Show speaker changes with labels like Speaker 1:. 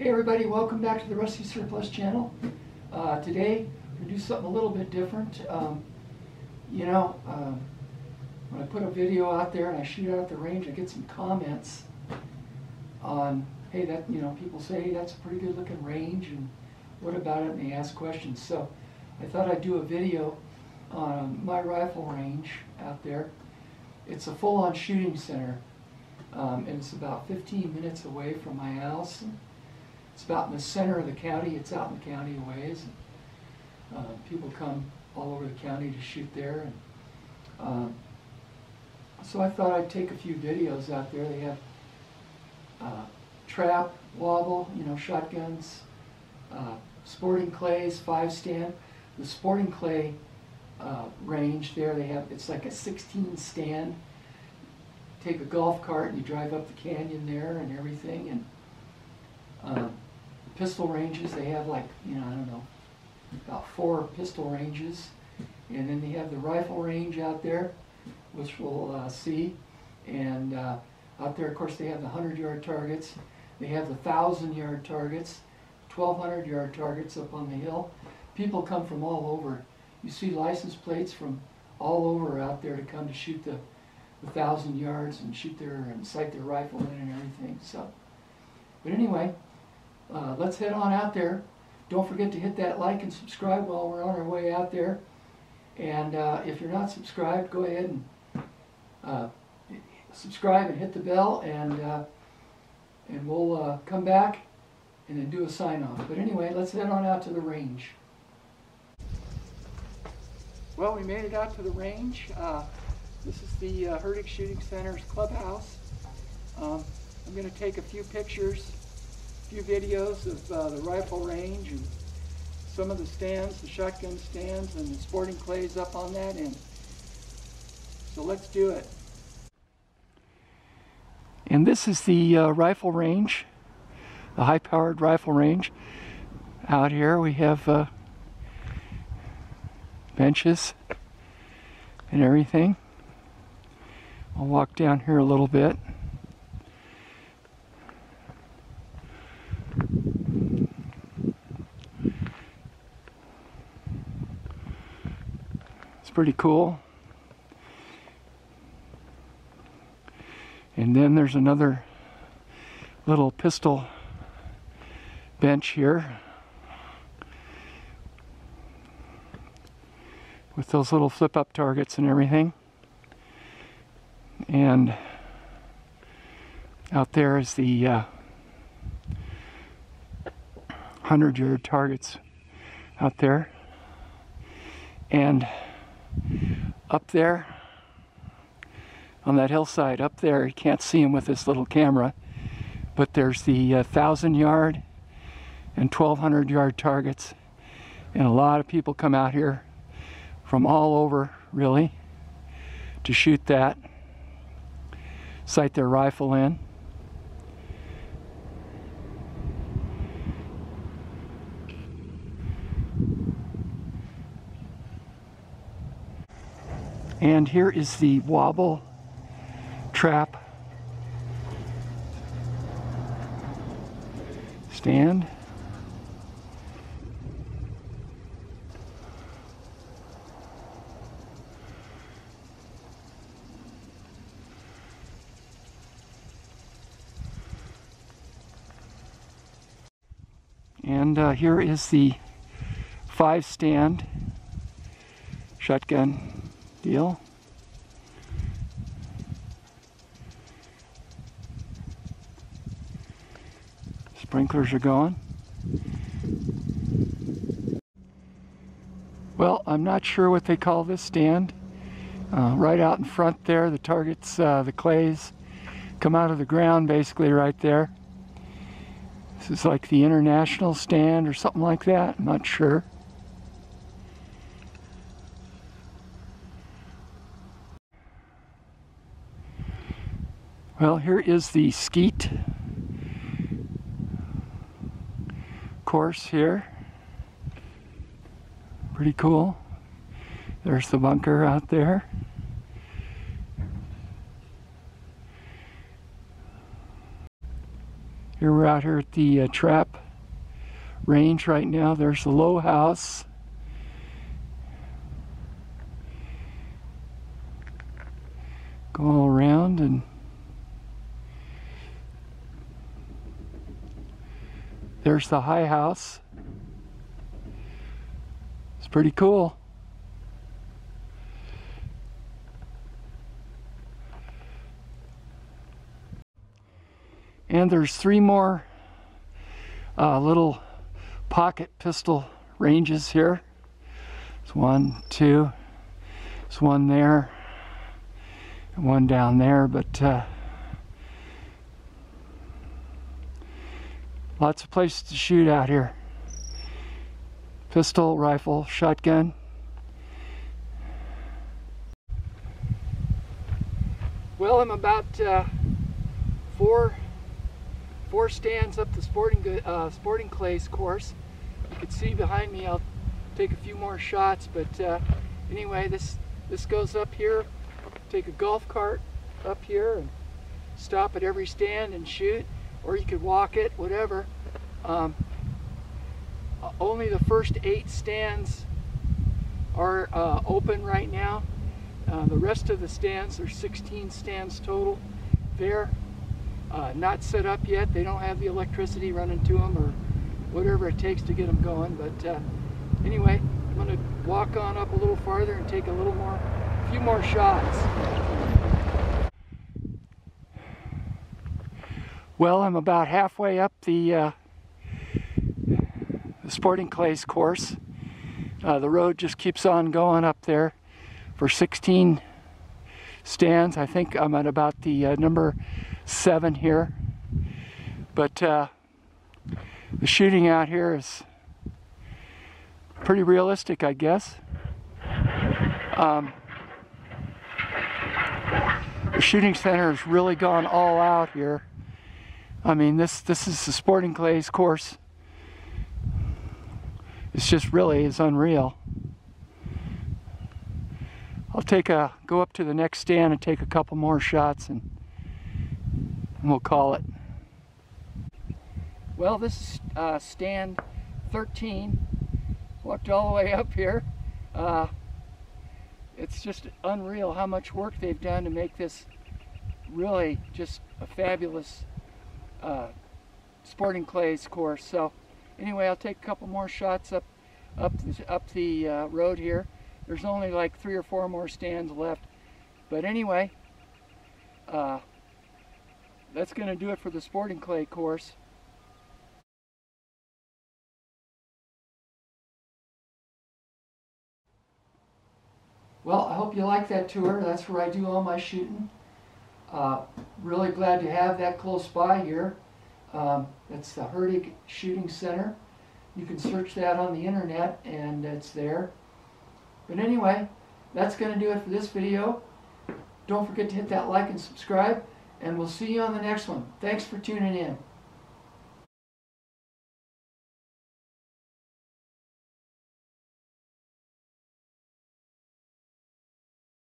Speaker 1: Hey everybody, welcome back to the Rusty Surplus channel. Uh, today, we're going to do something a little bit different. Um, you know, um, when I put a video out there and I shoot out the range, I get some comments on, hey, that, you know, people say, hey, that's a pretty good looking range, and what about it? And they ask questions. So I thought I'd do a video on my rifle range out there. It's a full-on shooting center, um, and it's about 15 minutes away from my house. It's about in the center of the county. It's out in the county a ways. Uh, people come all over the county to shoot there. And, um, so I thought I'd take a few videos out there. They have uh, trap, wobble, you know, shotguns, uh, sporting clays, five stand. The sporting clay uh, range there, they have, it's like a 16 stand. Take a golf cart and you drive up the canyon there and everything. And uh, pistol ranges, they have like, you know, I don't know, about four pistol ranges. And then they have the rifle range out there, which we'll uh, see. And uh, out there, of course, they have the 100 yard targets. They have the 1,000 yard targets, 1,200 yard targets up on the hill. People come from all over. You see license plates from all over out there to come to shoot the, the 1,000 yards and shoot their and sight their rifle in and everything. So, but anyway, uh, let's head on out there. Don't forget to hit that like and subscribe while we're on our way out there. And uh, if you're not subscribed, go ahead and uh, subscribe and hit the bell, and uh, and we'll uh, come back and then do a sign off. But anyway, let's head on out to the range. Well, we made it out to the range. Uh, this is the uh, Hurtig Shooting Center's clubhouse. Um, I'm going to take a few pictures few videos of uh, the rifle range and some of the stands, the shotgun stands and the sporting clays up on that end. So let's do it. And this is the uh, rifle range, the high-powered rifle range. Out here we have uh, benches and everything. I'll walk down here a little bit. It's pretty cool. And then there's another little pistol bench here with those little flip up targets and everything. And out there is the uh, 100 yard targets out there. And up there on that hillside up there you can't see him with this little camera but there's the uh, thousand yard and 1200 yard targets and a lot of people come out here from all over really to shoot that sight their rifle in And here is the wobble trap stand. And uh, here is the five stand shotgun deal. Sprinklers are going. Well, I'm not sure what they call this stand. Uh, right out in front there, the targets, uh, the clays come out of the ground basically right there. This is like the international stand or something like that. I'm not sure. Well, here is the skeet course here. Pretty cool. There's the bunker out there. Here we're out here at the uh, trap range right now. There's the low house. Go all around and there's the high house. It's pretty cool. And there's three more uh, little pocket pistol ranges here. There's one, two, there's one there, and one down there, but uh, lots of places to shoot out here. Pistol, rifle, shotgun. Well, I'm about uh, four four stands up the sporting uh, sporting clays course. You can see behind me. I'll take a few more shots, but uh, anyway, this this goes up here. Take a golf cart up here and stop at every stand and shoot, or you could walk it, whatever. Um, only the first eight stands are uh, open right now. Uh, the rest of the stands, there's 16 stands total there uh, not set up yet. They don't have the electricity running to them or whatever it takes to get them going. But uh, anyway, I'm going to walk on up a little farther and take a little more, a few more shots. Well, I'm about halfway up the, uh, the Sporting Clays course. Uh, the road just keeps on going up there for 16 stands. I think I'm at about the uh, number seven here. But uh, the shooting out here is pretty realistic, I guess. Um, the shooting center has really gone all out here. I mean, this this is the Sporting Clays course. It's just really is unreal. I'll take a go up to the next stand and take a couple more shots and we'll call it. Well, this is uh, stand 13. Walked all the way up here. Uh, it's just unreal how much work they've done to make this really just a fabulous uh, sporting clays course. So anyway, I'll take a couple more shots up up the, up the uh, road here. There's only like three or four more stands left. But anyway, uh, that's going to do it for the sporting clay course. Well, I hope you like that tour. That's where I do all my shooting. Uh, really glad to have that close by here. Um, the Hurtig Shooting Center. You can search that on the internet and it's there. But anyway, that's going to do it for this video. Don't forget to hit that like and subscribe and we'll see you on the next one. Thanks for tuning in.